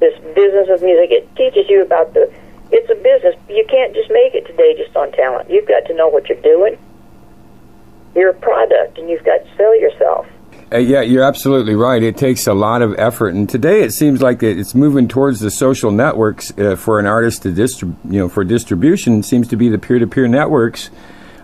This business of music, it teaches you about the, it's a business. You can't just make it today just on talent. You've got to know what you're doing you're a product and you've got to sell yourself.
Uh, yeah, you're absolutely right. It takes a lot of effort, and today it seems like it's moving towards the social networks uh, for an artist to distrib- you know, for distribution. Seems to be the peer-to-peer networks.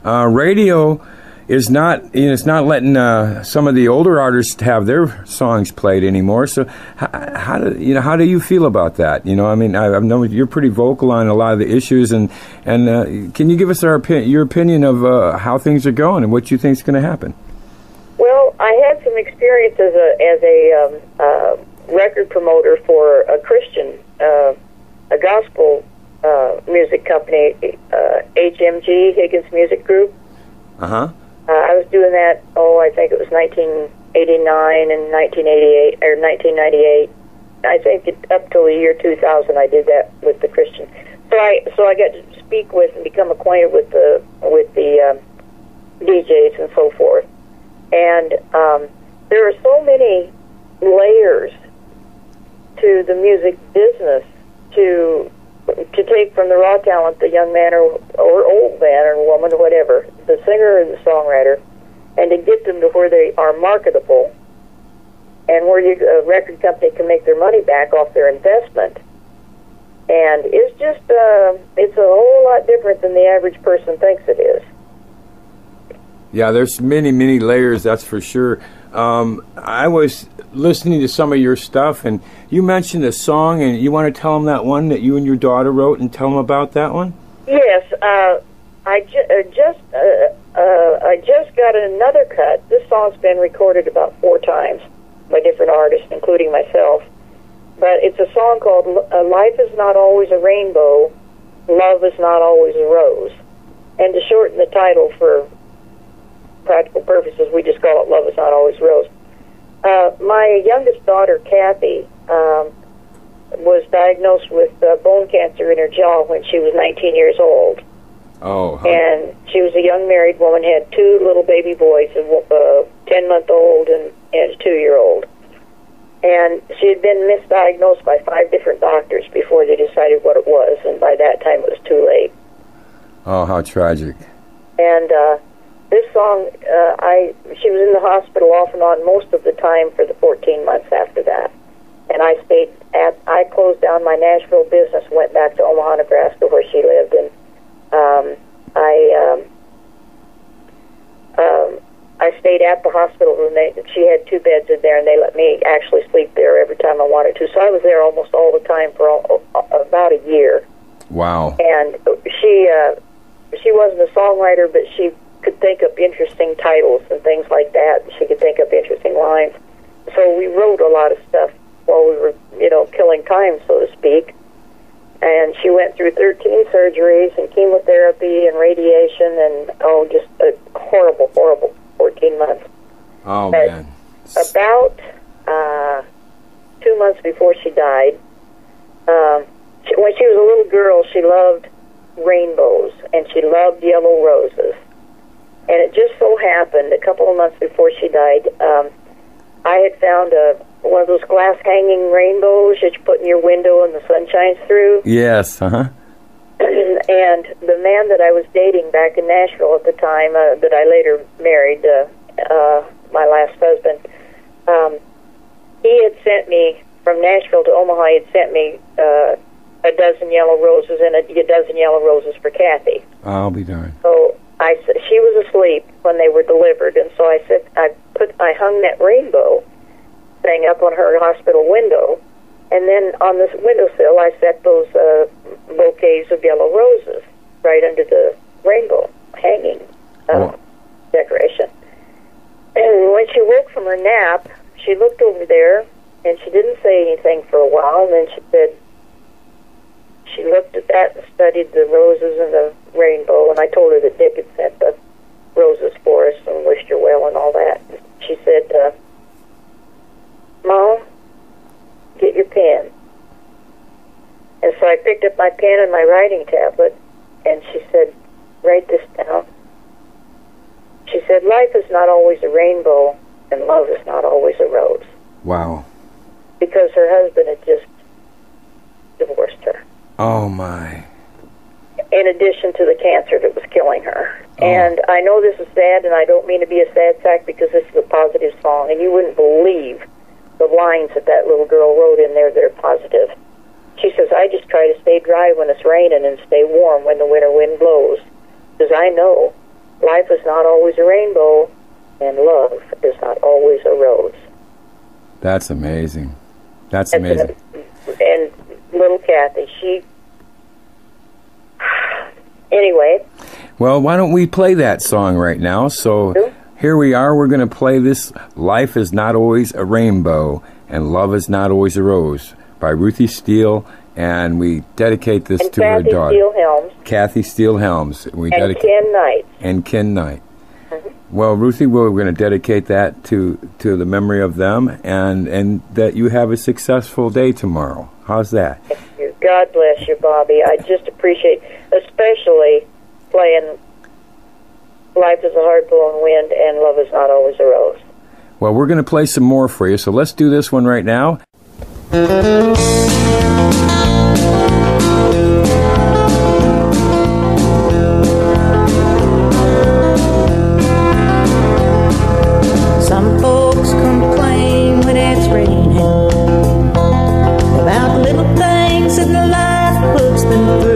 Uh, radio is not you know, it's not letting uh, some of the older artists have their songs played anymore. So how, how, do you know how do you feel about that? You know, I mean, I, have known you're pretty vocal on a lot of the issues, and and uh, can you give us our your opinion of uh, how things are going and what you think is going to happen?
Well, I had some experience as a as a um, uh, record promoter for a Christian uh, a gospel uh, music company, HMG Higgins Music Group.
Uh huh
uh, I was doing that, oh, I think it was 1989 and 1988, or 1998. I think it, up till the year 2000, I did that with the Christian. So I so I got to speak with and become acquainted with the with the um, DJs and so forth. And um, there are so many layers to the music business to to take from the raw talent, the young man or, or old man or woman or whatever, the singer or the songwriter, and to get them to where they are marketable and where you, a record company can make their money back off their investment. And it's just, uh, it's a whole lot different than the average person thinks it is.
Yeah, there's many, many layers, that's for sure. Um, I was listening to some of your stuff, and you mentioned a song, and you want to tell them that one that you and your daughter wrote, and tell them about that one.
Yes, uh, I ju- uh, just uh, uh, I just got another cut. This song's been recorded about four times by different artists, including myself. But it's a song called uh, "Life Is Not Always a Rainbow, Love Is Not Always a Rose." And to shorten the title for practical purposes, we just call it "Love Is Not Always Rose." Uh, my youngest daughter, Kathy, um, was diagnosed with uh, bone cancer in her jaw when she was 19 years old.
Oh.
Huh. And she was a young married woman, had two little baby boys, a 10 month old and, and a two year old. And she had been misdiagnosed by five different doctors before they decided what it was, and by that time it was too late.
Oh, how tragic.
And uh, this song, uh, I she was in the hospital off and on most of the time for the 14 months after that. And I stayed at, I closed down my Nashville business, went back to Omaha, Nebraska, where she lived, and um, I um, um, I stayed at the hospital room. They, she had two beds in there, and they let me actually sleep there every time I wanted to. So I was there almost all the time for all, about a year.
Wow!
And she uh, she wasn't a songwriter, but she could think up interesting titles and things like that. She could think up interesting lines. So we wrote a lot of stuff while we were, you know, killing time, so to speak. And she went through 13 surgeries and chemotherapy and radiation and, oh, just a horrible, horrible 14 months.
Oh, but man.
About uh, two months before she died, um, she, when she was a little girl, she loved rainbows and she loved yellow roses. And it just so happened a couple of months before she died, um, I had found a one of those glass hanging rainbows that you put in your window and the sun shines through.
Yes, uh huh. <clears throat>
and the man that I was dating back in Nashville at the time, uh, that I later married, uh, uh, my last husband, um, he had sent me from Nashville to Omaha. He had sent me uh, a dozen yellow roses and a, a dozen yellow roses for Kathy.
I'll be darned.
So I she was asleep when they were delivered, and so I said I put I hung that rainbow thing up on her hospital window, and then on this windowsill I set those uh, bouquets of yellow roses right under the rainbow hanging uh,
Wow.
decoration. And when she woke from her nap, she looked over there and she didn't say anything for a while, and then she said, she looked at that and studied the roses and the rainbow, and I told her that Dick had sent the roses for us and wished her well and all that. She said, uh, Mom, get your pen. And so I picked up my pen and my writing tablet, and she said, write this down. She said, life is not always a rainbow, and love is not always a rose.
Wow.
Because her husband had just divorced her.
Oh my.
in addition to the cancer that was killing her.
Oh.
And I know this is sad, and I don't mean to be a sad sack because this is a positive song, and you wouldn't believe the lines that that little girl wrote in there that are positive. She says, I just try to stay dry when it's raining and stay warm when the winter wind blows. Because I know life is not always a rainbow, and love is not always a rose.
That's amazing. That's amazing.
And little Kathy, she. <sighs> Anyway,
Well, why don't we play that song right now? So here we are. We're going to play this Life is Not Always a Rainbow and Love is Not Always a Rose by Ruthie Steele. And we dedicate this
and
to her
Kathy
daughter,
Steele Helms
Kathy Steele Helms. We
and
dedicate
Ken Knight.
and Ken Knight. Well, Ruthie, we're going to dedicate that to to the memory of them, and and that you have a successful day tomorrow. How's that?
God bless you, Bobby. I just appreciate, especially playing "Life is a Hard Blowing Wind" and "Love is Not Always a Rose."
Well, we're going to play some more for you, so let's do this one right now.
Little things that life puts them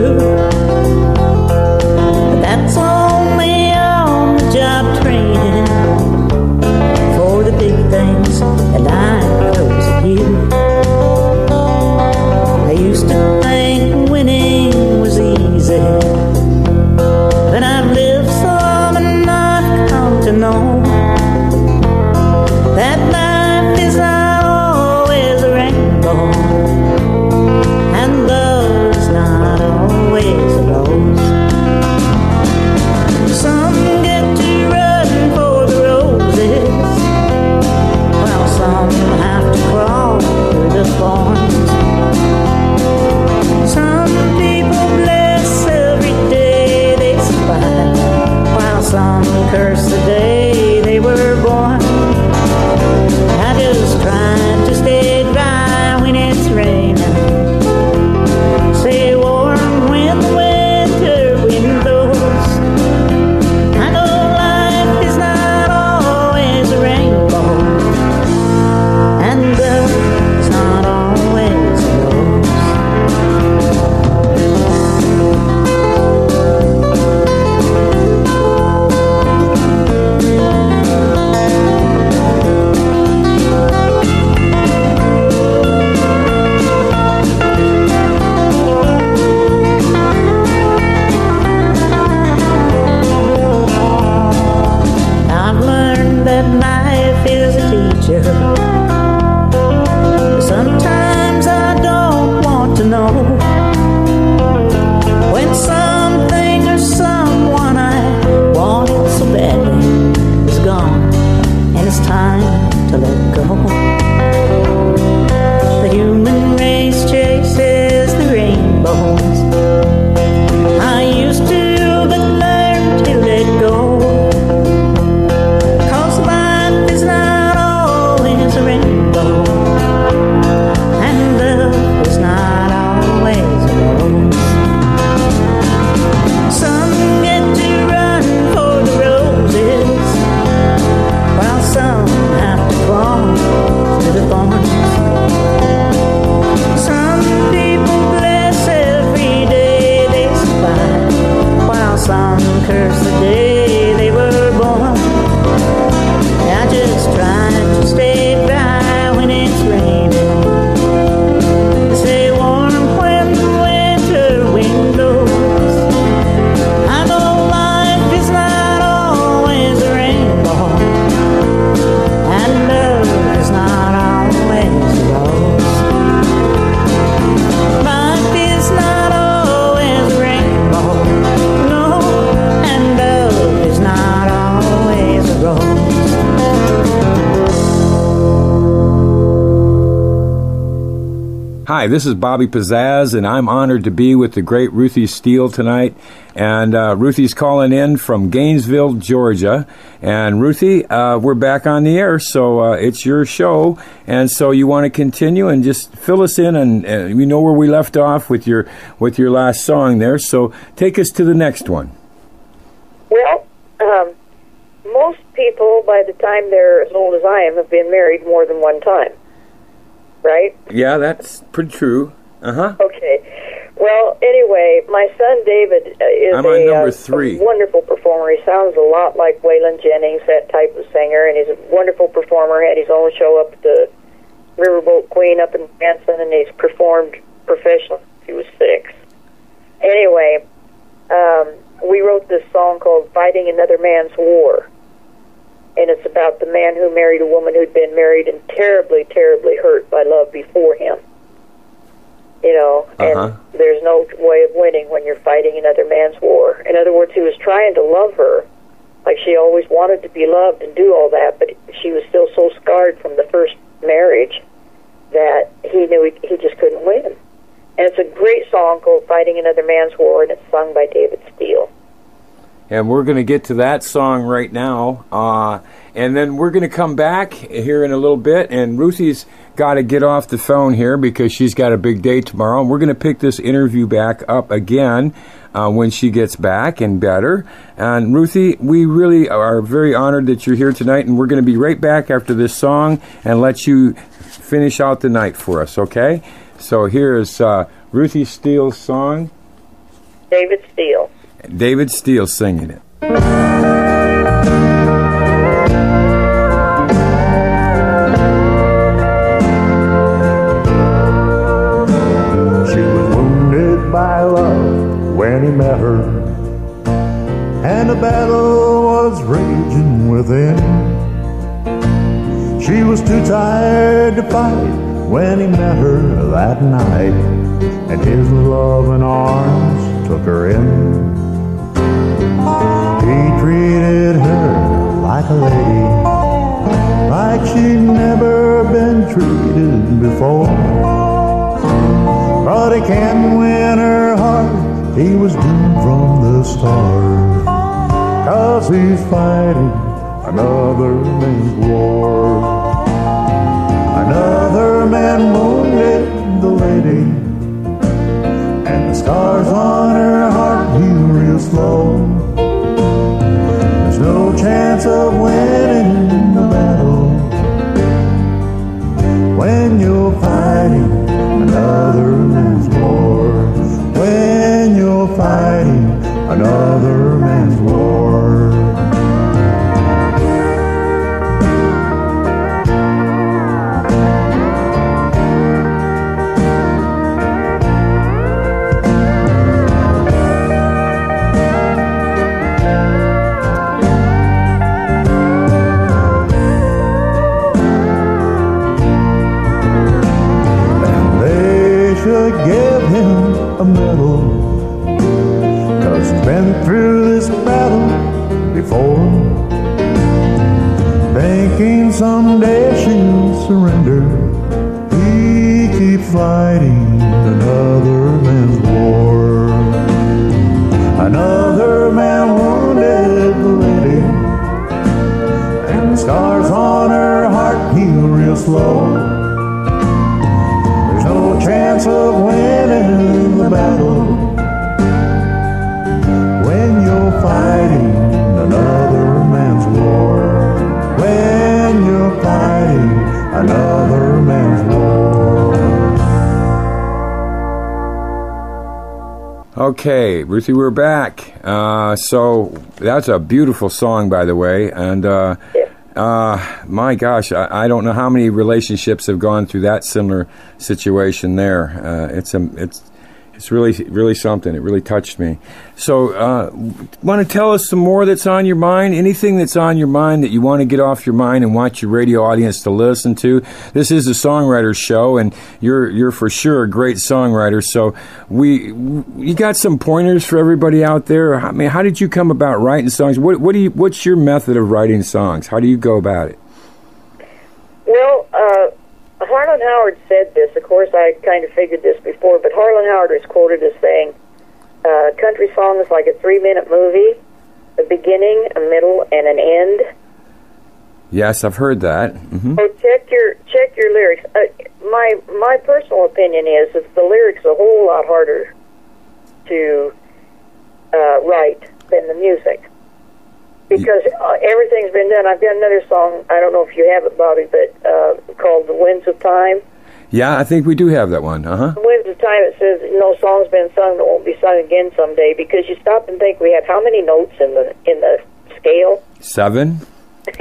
Hi, this is Bobby Pizzaz, and I'm honored to be with the great Ruthie Steele tonight. And uh, Ruthie's calling in from Gainesville, Georgia. And Ruthie, uh, we're back on the air, so uh, it's your show. And so you want to continue and just fill us in, and uh, we know where we left off with your with your last song there. So take us to the next one.
Well, um, most people, by the time they're as old as I am, have been married more than one time. Right?
Yeah, that's pretty true. Uh huh.
Okay. Well, anyway, my son David uh, is
I'm on
a,
number
uh,
three.
a wonderful performer. He sounds a lot like Waylon Jennings, that type of singer, and he's a wonderful performer. Had his own show up at the Riverboat Queen up in Branson, and he's performed professionally since he was six. Anyway, um, we wrote this song called "Fighting Another Man's War." And it's about the man who married a woman who'd been married and terribly, terribly hurt by love before him. You know, and
Uh-huh.
there's no way of winning when you're fighting another man's war. In other words, he was trying to love her, like she always wanted to be loved and do all that, but she was still so scarred from the first marriage that he knew he, he just couldn't win. And it's a great song called "Fighting Another Man's War," and it's sung by David Steele.
And we're going to get to that song right now. Uh, and then we're going to come back here in a little bit. And Ruthie's got to get off the phone here because she's got a big day tomorrow. And we're going to pick this interview back up again uh, when she gets back and better. And Ruthie, we really are very honored that you're here tonight. And we're going to be right back after this song and let you finish out the night for us, okay? So here's uh, Ruthie Steele's song.
David Steele.
David Steele singing it.
She was wounded by love when he met her, and a battle was raging within. She was too tired to fight when he met her that night, and his loving arms took her in. Lady, like she'd never been treated before. But he can't win her heart. He was doomed from the start. Cause he's fighting another man's war. Another man wounded the lady. And the scars on her heart heal real slow. Chance of winning been through this battle before. Thinking someday she'll surrender. He keeps fighting another man's war. Another man wounded the lady. And scars on her heart heal real slow. There's no chance of winning the battle
Okay, Ruthie, we're back. Uh, so that's a beautiful song, by the way, and uh, uh, my gosh, I, I don't know how many relationships have gone through that similar situation. There, uh, it's a, it's, it's really, really something. It really touched me. So, uh, want to tell us some more that's on your mind? Anything that's on your mind that you want to get off your mind and want your radio audience to listen to? This is a songwriter show, and you're you're for sure a great songwriter. So, we you got some pointers for everybody out there. I mean, how did you come about writing songs? What what do you what's your method of writing songs? How do you go about it?
Well, uh, Harlan Howard said this. Of course, I kind of figured this before, but Harlan Howard was quoted as saying, uh, "Country song is like a three-minute movie: a beginning, a middle, and an end."
Yes, I've heard that. hmm
So check your check your lyrics. Uh, my my personal opinion is that the lyrics are a whole lot harder to uh, write than the music because uh, everything's been done. I've got another song. I don't know if you have it, Bobby, but uh, called "The Winds of Time."
Yeah, I think we do have that one. Uh huh.
The Winds of Time. It says no song's been sung that won't be sung again someday. Because you stop and think, we have how many notes in the in the scale?
Seven. <laughs>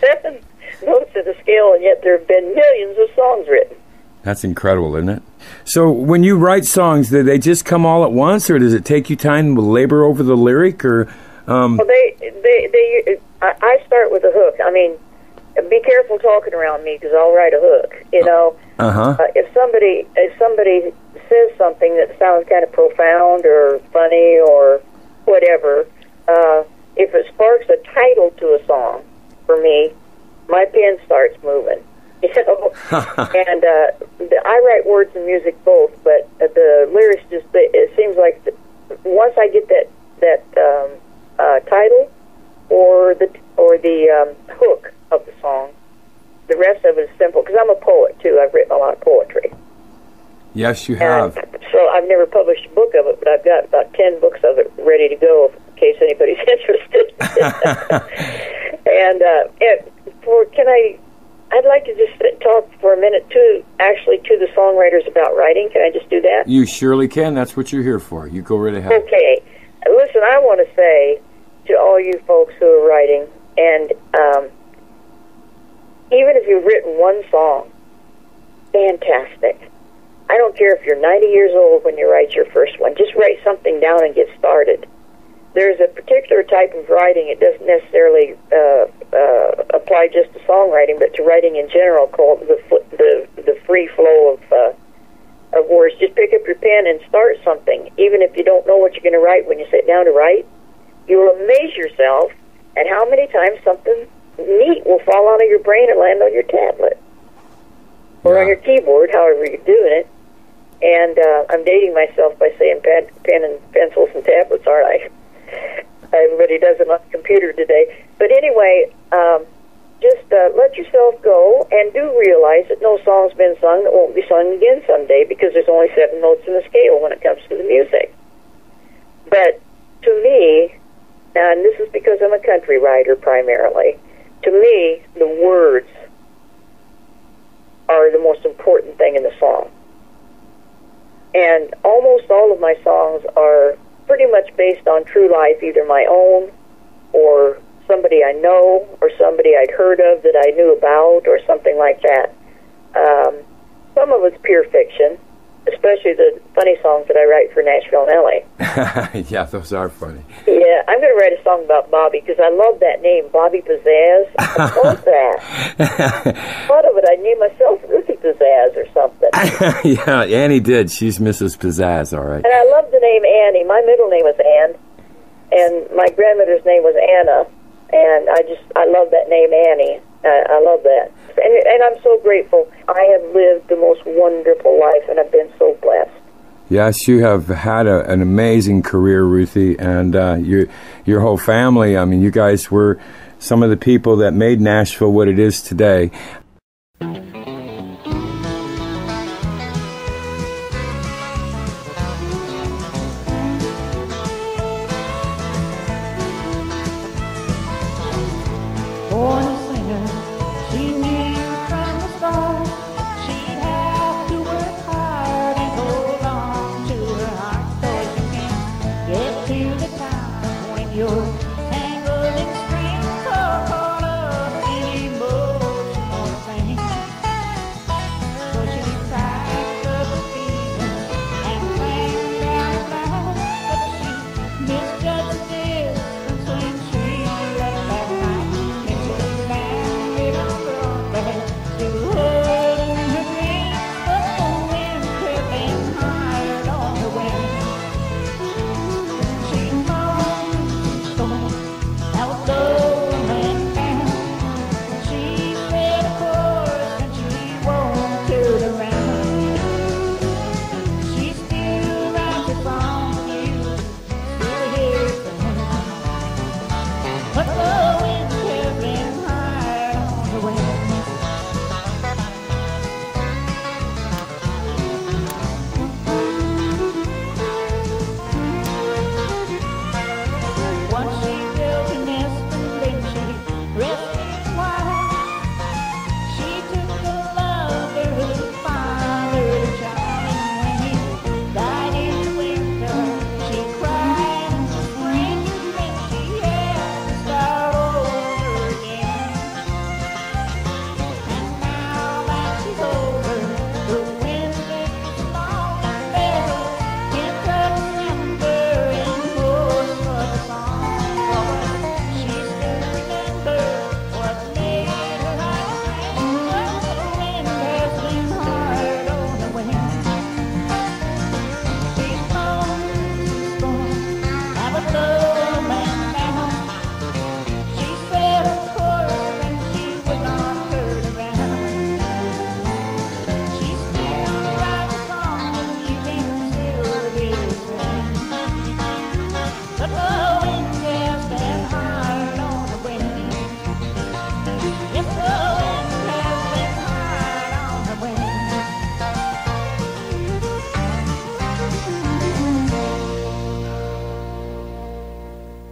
Seven notes in the scale, and yet there have been millions of songs written.
That's incredible, isn't it? So, when you write songs, do they just come all at once, or does it take you time to labor over the lyric, or um,
Well, they, they, they. I, start with a hook. I mean, be careful talking around me because I'll write a hook. You know,
uh-huh.
uh, if somebody if somebody says something that sounds kind of profound or funny or whatever, uh, if it sparks a title to a song for me, my pen starts moving. <laughs> You know, <laughs> and uh, the, I write words and music both, but uh, the lyrics just it seems like the, once I get that that um, uh, title or the or the um, hook of the song, the rest of it is simple. Because I'm a poet too. I've written a lot of poetry.
Yes, you
And
have.
so I've never published a book of it, but I've got about ten books of it ready to go in case anybody's <laughs> interested. <laughs> and uh, and for can I? I'd like to just talk for a minute to actually to the songwriters about writing. Can I just do that?
You surely can. That's what you're here for. You go right ahead.
Okay. Listen, I want to say to all you folks who are writing, and um, even if you've written one song, fantastic. I don't care if you're 90 years old when you write your first one. Just write something down and get started. There's a particular type of writing. It doesn't necessarily uh, uh, apply just to songwriting, but to writing in general, called the the the free flow of uh, of words. Just pick up your pen and start something, even if you don't know what you're going to write when you sit down to write. You will amaze yourself at how many times something neat will fall out of your brain and land on your tablet or on your keyboard, however you're doing it. And uh, I'm dating myself by saying pen, pen and pencils and tablets, aren't I? <laughs> Everybody does it on the computer today. But anyway, um, just uh, let yourself go and do realize that no song's been sung that won't be sung again someday because there's only seven notes in the scale when it comes to the music. But to me, and this is because I'm a country writer primarily, to me, the words are the most important thing in the song. And almost all of my songs are pretty much based on true life, either my own or somebody I know or somebody I'd heard of that I knew about or something like that. Um, some of it's pure fiction, especially the funny songs that I write for Nashville and LA. <laughs>
yeah, those are funny.
Yeah, I'm going to write a song about Bobby because I love that name, Bobby Pizzaz. I love <laughs> that. Thought of it, I'd name myself Ruthie Pizzaz or something. <laughs>
yeah, Annie did. She's Mrs. Pizzaz, all right.
And I love the name Annie. My middle name is Ann, and my grandmother's name was Anna. And I just, I love that name Annie. I, I love that. And, and I'm so grateful. I have lived the most wonderful life, and I've been so blessed.
Yes, you have had a, an amazing career, Ruthie, and uh, your your whole family. I mean, you guys were some of the people that made Nashville what it is today.